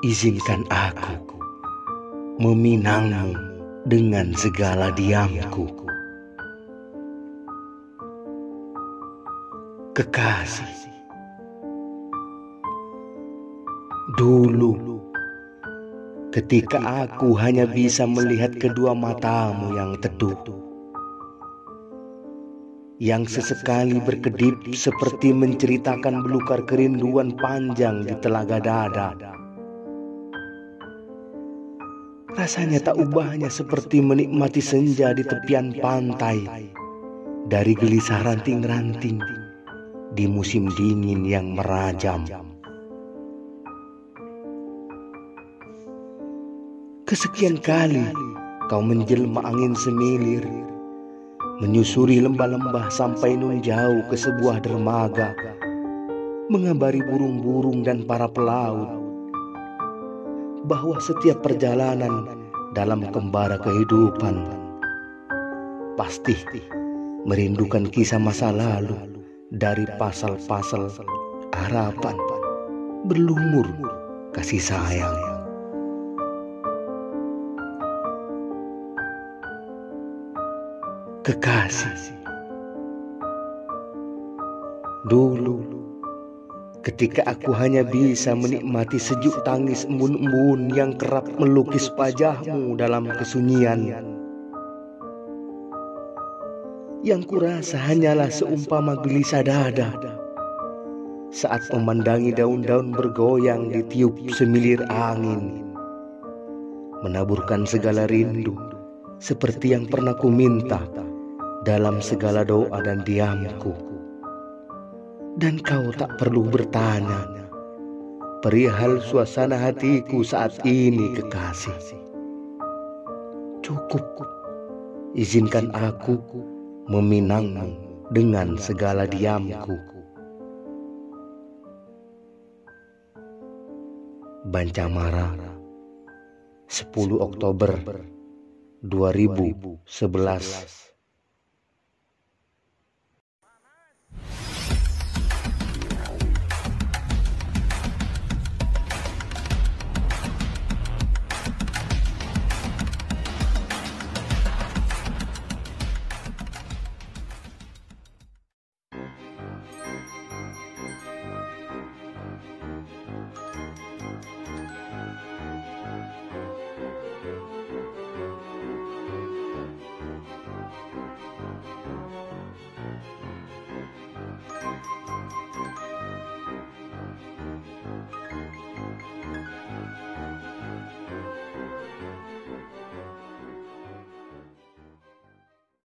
Izinkan aku meminangmu dengan segala diamku. Kekasih, dulu ketika aku hanya bisa melihat kedua matamu yang teduh, yang sesekali berkedip seperti menceritakan belukar kerinduan panjang di telaga dada Rasanya tak ubahnya seperti menikmati senja di tepian pantai dari gelisah ranting-ranting di musim dingin yang merajam. Kesekian kali kau menjelma angin semilir, menyusuri lembah-lembah sampai nun jauh ke sebuah dermaga, mengabari burung-burung dan para pelaut bahwa setiap perjalanan dalam kembara kehidupan pasti merindukan kisah masa lalu dari pasal-pasal harapan berlumur kasih sayang. Kekasih, dulu ketika aku hanya bisa menikmati sejuk tangis embun-embun yang kerap melukis wajahmu dalam kesunyian. Yang kurasa hanyalah seumpama gelisah dada saat memandangi daun-daun bergoyang ditiup semilir angin. Menaburkan segala rindu seperti yang pernah ku minta dalam segala doa dan diamku dan kau tak perlu bertanya perihal suasana hatiku saat ini kekasih. Cukup izinkan aku meminangmu dengan segala diamku. Bancamara 10 Oktober 2011